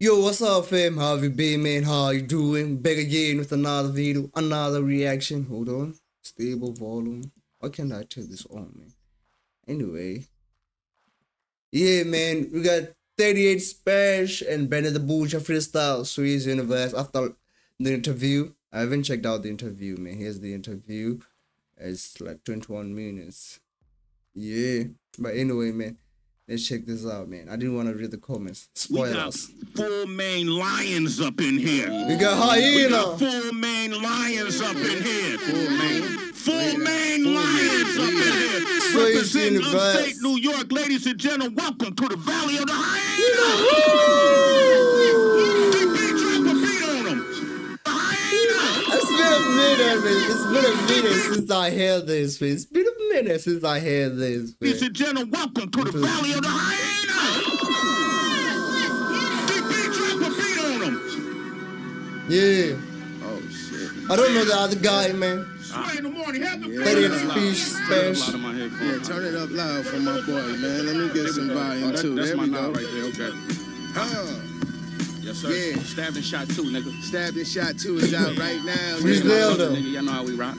Yo, what's up, fam? How have you been, man? How you doing? Back again with another video, another reaction. Hold on. Stable volume. Why can't I turn this on, man? Anyway. Yeah, man. We got 38 Spesh and Benny the Butcher freestyle, Sway's Universe. After the interview, I haven't checked out the interview, man. Here's the interview. It's like 21 minutes. Yeah. But anyway, man. Let's check this out, man. I didn't want to read the comments. We got four main lions up in here. We got hyena. We got four main lions up in here. Four main. Four main lions up in here. Swiss Representing upstate New York, ladies and gentlemen, welcome to the Valley of the Hyena. Big beat, drop a beat on 'em. The Hyena. It's been a minute, man. It's been a minute since I heard this, man. It's minute since I heard this, Ladies man. and gentlemen, welcome to the Valley of the Hyena. Big drop a beat on 'em. Yeah. Oh shit. I don't know the other guy, man. Sway in the morning, have the That beat. is speech special. Yeah, turn it up loud for my boy, man. Let me get some volume oh, too. That's there my we knob go. right there. Okay. Huh. Yes, sir. Yeah. Stabbed and shot two, nigga. Stabbed and shot two is out right now. Who's nigga. there, though? Nigga, y'all know how we rock.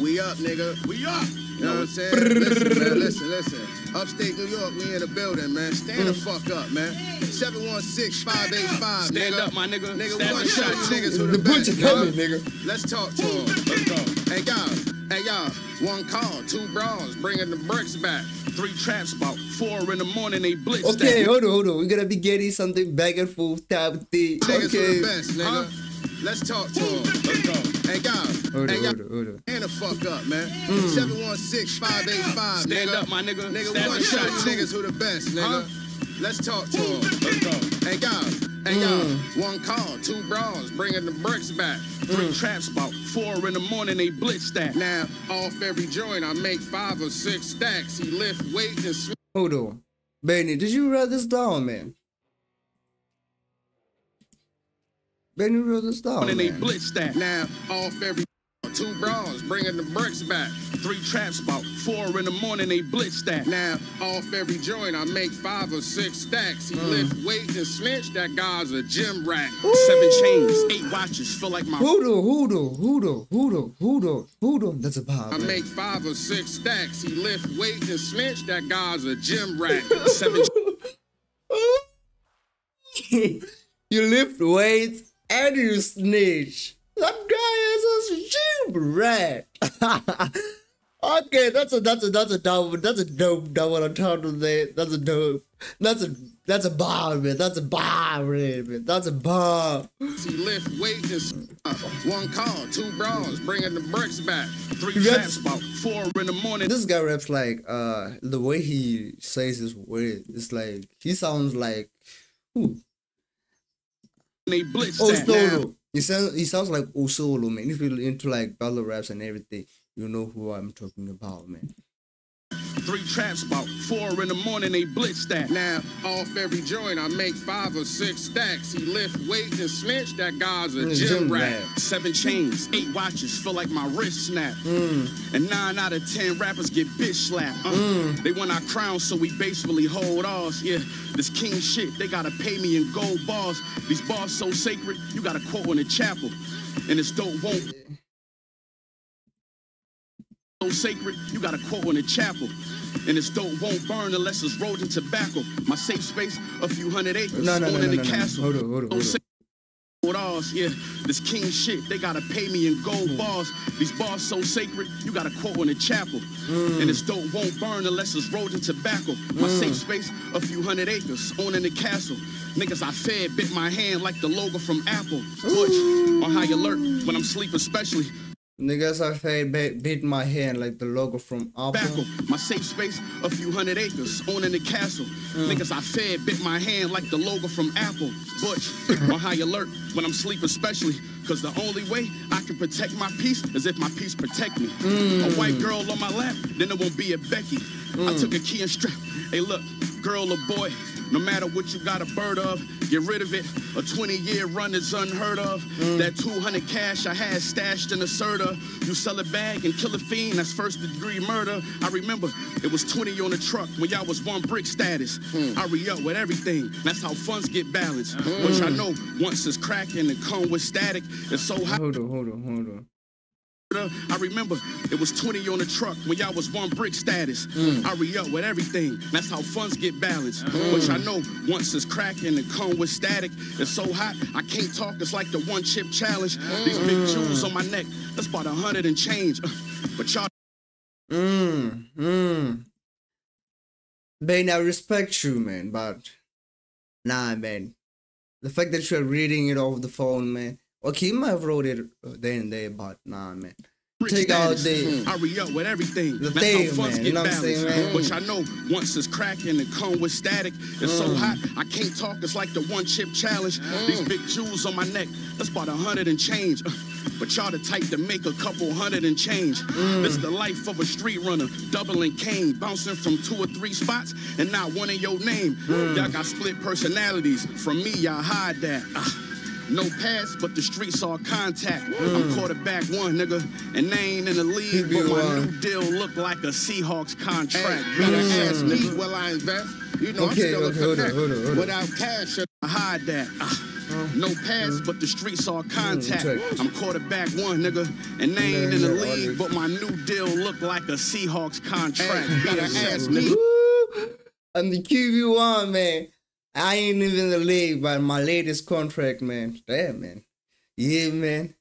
We up, nigga. We up. You know what I'm saying? listen, man, listen, listen. Upstate New York, we in the building, man. Stand the mm. fuck up, man. 716-585, Stand nigga. up, my nigga. Nigga, Stabbed we and shot niggas who The butcher best, coming, nigga. Let's talk to him. Let's go. Hey, y'all. Hey, y'all. One call, two bras, bringing the bricks back. Three traps about four in the morning. They blitz. Okay, hold on, hold on. We're gonna be getting something back and forth type of thing. Niggas Okay. the best, nigga. Let's talk to him. Let's go. Hey, y'all. Hold hey, on, y'all. hold on. And the fuck up, man. Hmm. 716-585, Stand nigga. up, my nigga. Nigga, we Stabbed want and shot shot two. niggas who the best, nigga. Let's talk to him. Let's go. Hey, y'all. Hey, hmm. y'all. One call, two bras, bringing the bricks back. Three hmm. traps about four in the morning. They blitz that. Now, off every joint, I make five or six stacks. He lift weight and sw- Hold on. Benny, did you write this down, man? Benny wrote this down. And they blitz that. Now, off every two bras, bringing the bricks back. Three traps about four in the morning. They blitz that. Now, off every joint, I make five or six stacks. He mm. lift weight and snitch. That guy's a gym rat. Seven chains, eight watches. Feel like my hold on, hold on, hold on. That's a power. I man. make five or six stacks. He lift weight and snitch. That guy's a gym rat. seven you lift weights and you snitch. That guy is a rat. okay, that's a that's a that's a dope that's a dope double entendre there. That's a dope. That's a that's a bomb, man. That's a bomb, man. That's a bomb. He lift weight and s- uh, one call, two bras, bringing the bricks back. Three That's- about four in the morning. This guy raps like uh the way he says his word. It's like he sounds like who? They blitz Oh solo. He sounds he sounds like oh solo man. If you're into like battle raps and everything, you know who I'm talking about, man. Three traps about four in the morning. They blitz that. Now, off every joint, I make five or six stacks. He lift weight and snitch. That guy's a Mm, gym, rat. rat. Seven chains, eight watches. Feel like my wrist snap. Mm. And nine out of ten rappers get bitch slapped. Uh, Mm. They want our crown, so we basically hold ours. Yeah, this king shit, they gotta pay me in gold bars. These bars so sacred, you gotta quote in the chapel. And this dope won't. So sacred, you gotta quote in the chapel. And this dope won't burn unless it's rolled in tobacco. My safe space, a few hundred acres. No, no, no, no, in the no, no. castle. Hold on, hold on, hold on. with ours, yeah. This king shit, they gotta pay me in gold mm. bars. These bars so sacred, you gotta quote in the chapel. Mm. And this dope won't burn unless it's rolled in tobacco. My mm. safe space, a few hundred acres, owning the castle. Niggas I fed bit my hand like the logo from Apple. Butch, on high alert when I'm sleeping, especially. Niggas I fade bit, bit my hand like the logo from Apple. my safe space, a few hundred acres, owning the castle. Niggas I fed bit my hand like the logo from Apple. Butch, on high alert when I'm sleeping, especially. Cause the only way I can protect my peace is if my peace protect me. A white girl on my lap, then it won't be a Becky. I took a key and strap. Hey, look, girl or boy, No matter what you got a bird of, get rid of it. A 20 year run is unheard of. Mm. That 200 cash I had stashed in a Serta. You sell a bag and kill a fiend, that's first degree murder. I remember it was 20 on the truck when y'all was one brick status. Mm. I re up with everything, that's how funds get balanced. Mm. Which I know once it's cracking and come with static. It's so hot. Hold on, hold on, hold on. I remember it was 20 on the truck when y'all was one brick status. I re up with everything. That's how funds get balanced. Which I know once it's cracking and come with static. It's so hot, I can't talk. It's like the one chip challenge. These big jewels on my neck, that's about a hundred and change. But y'all Mm, mm. Bane, I respect you, man, but nah, man. The fact that you're reading it off the phone, man. Okay, you might have wrote it uh, there and there, but nah, man. brick Take out status. the I re up with everything. the That's thing, how man, you know what I'm saying, man? Which I know once it's cracking and come with static. It's so mm. hot, I can't talk. It's like the one chip challenge. Mm. These big jewels on my neck, that's about a hundred and change. Uh, but y'all the type to make a couple hundred and change. Mm. This the life of a street runner, doubling cane, bouncing from two or three spots and not one in your name. Y'all got split personalities. From me, y'all hide that. Ah. No pass, but the streets are contact. I'm quarterback one, nigga, and they ain't in the league. But my one. new deal look like a Seahawks contract. Hey, better ask me will I invest. You know Okay, I'm still okay, a hold on, hold on. Without cash, I hide that. Ah. No pass, but the streets are contact. I'm quarterback one, nigga, and they ain't in the league. But my new deal look like a Seahawks contract. Hey, better ask me. I'm the QB1, man. I ain't even in the league, but my latest contract, man. Damn, man. Yeah, man.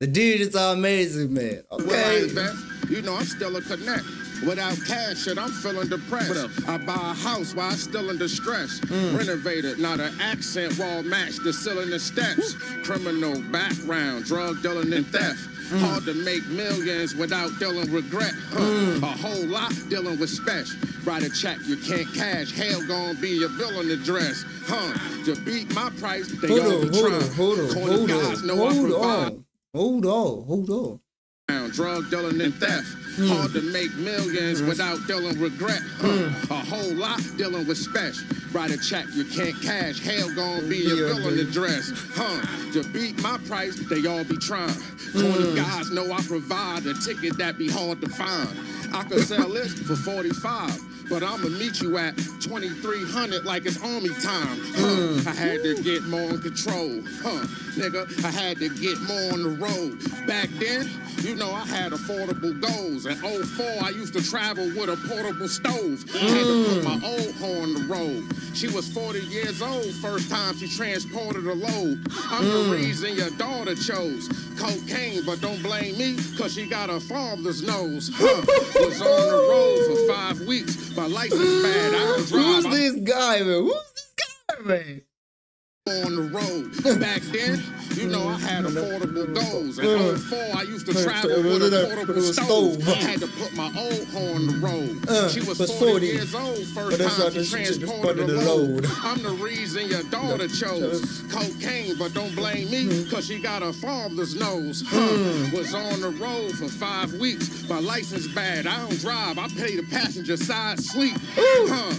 The dude is amazing, man. will I Okay. invest. You know I'm still a connect. Without cash, shit, I'm feeling depressed. What up? I buy a house while I'm still in distress. Mm. Renovated, not an accent wall match the ceiling and steps. Criminal background, drug dealing and theft. Mm. Hard to make millions without dealing regret. Mm. A whole lot dealing with special. Write a check you can't cash. Hell gonna be your billing address. Huh? To beat my price, they Hold all on, be hold trying. on, hold on, hold guys on. know I Hold on. Hold on, hold on. drug dealing and theft. Hmm. Hard to make millions without dealing regret. Huh. Hmm. A whole lot dealing with special. Write a check you can't cash. Hell gonna be your billing address. Huh. To beat my price, they all be trying. Corner Hmm. guys know I provide a ticket that be hard to find. I could sell this for 45. But I'ma meet you at 2300 like it's army time. Huh. Hmm. I had to get more in control. Huh. Nigga, I had to get more on the road. Back then, you know I had affordable goals. In 04, I used to travel with a portable stove. I had to put my old hoe on the road. She was 40 years old first time she transported a load. I'm the mm. reason your daughter chose cocaine, but don't blame me, cause she got a father's nose. Huh. Was on the road for five weeks. My license bad, I don't drive. Who's this guy, man? Who's this guy, man? On the road. Back then, you know, I had affordable goals. In 04, I used to travel with a portable stove. I had to put my old hoe on the road. She was was 40 40. years old first time she the transported a transported load. I'm the reason your daughter chose cocaine, but don't blame me, cause she got a father's nose. Huh. Was on the road for five weeks. My license bad, I don't drive. I pay the passenger side sleep. Huh.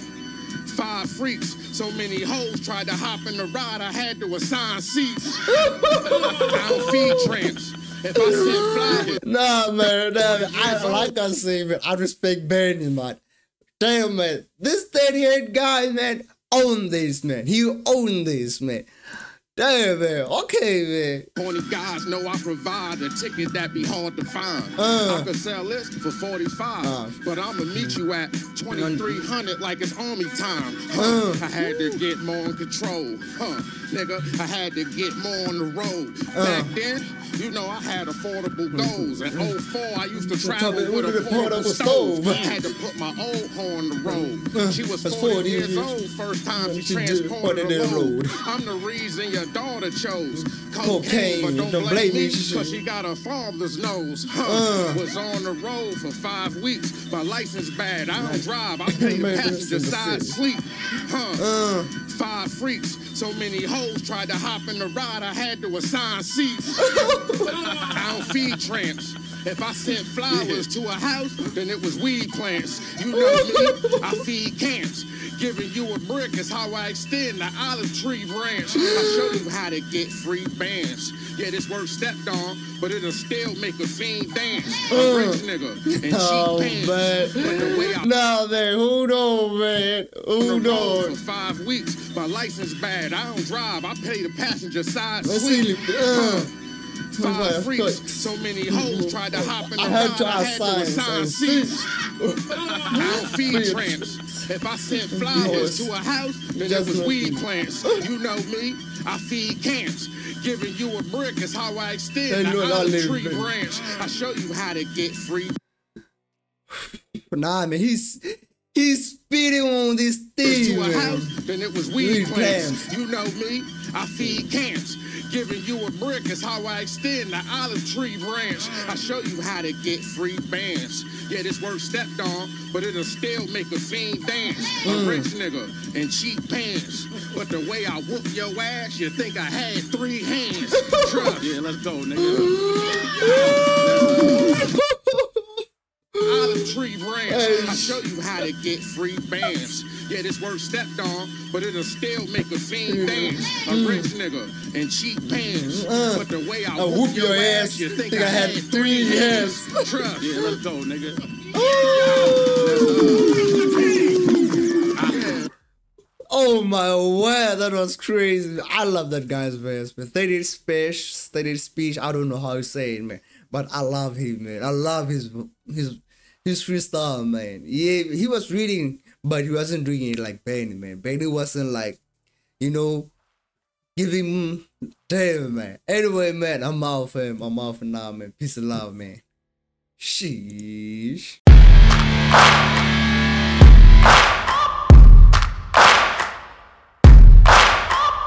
Five freaks, so many hoes tried to hop in the ride. I had to assign seats. I don't feed tramps. If I send flyers, Nah, man, nah, man. I, like I say, man, I respect Bernie, man. Damn, man. This 38 guy, man, own this, man. He own this, man. Damn, man. Okay, man. corny guys know I provide a ticket that be hard to find. Uh. I could sell this for 45, Uh. but I'ma meet you at 2300 like it's army time. Huh. Uh. I had to get more in control. Huh. Nigga, I had to get more on the road. Uh. Back then, you know I had affordable goals. In 04, I used to travel with a portable stove. stove. I had to put my old hoe on the road. Uh. She was That's 40, 40 years years. old first time she She transported a load. load. I'm the reason your daughter chose Cocaine, but don't, don't blame, blame me cause she got her father's nose. Huh. Uh. Was on the road for five weeks. My license bad, I don't drive. I pay the passenger side sleep. Huh. Uh. Five freaks, so many hoes tried to hop in the ride. I had to assign seats. Don't feed tramps. If I sent flowers to a house, then it was weed plants. You know me, I feed camps. Giving you a brick is how I extend the olive tree branch. I show you how to get free bands. Yeah, this work stepped on, but it'll still make a fiend dance. A rich nigga in Oh cheap pants. But the way I. Nah man, hold on man. Hold on. for five weeks. My license bad. I don't drive. I pay the passenger side Let's see. Uh, Five freaks. foot. So many hoes tried to hop in the I had to I had to assign seats. I don't feed tramps. If I sent flowers to a house, then it was weed plants. You know me. I feed camps. Giving you a brick is how I extend the olive tree branch. I show you how to get free Nah man, he's he's speeding on this thing. to a house, then it was weed Weed plants. plants. You know me, I feed camps. Giving you a brick is how I extend the olive tree branch. I show you how to get free bands. Yeah, this work stepped on, but it'll still make a fiend dance. A mm. rich nigga in cheap pants. But the way I whoop your ass, you think I had three hands. Trust. Yeah, let's go, nigga. olive tree branch. I show you how to get free bands. Yeah, this work stepped on, but it'll still make a fiend mm. dance. A mm. rich nigga in cheap pants. Mm, uh, but the way I, I whoop, your, ass, you think, I, had three hands. Trust. Yeah, let's go, nigga. Oh, oh my word, that was crazy. I love that guy's verse, man. They did speech, they did speech. I don't know how to say it, man. But I love him, man. I love his his his freestyle, man. Yeah, he was reading, but he wasn't doing it like Benny, man. Benny wasn't like, you know, giving damn man. Anyway, man, I'm out for him. I'm out for now, man. Peace and love, man. Sheesh.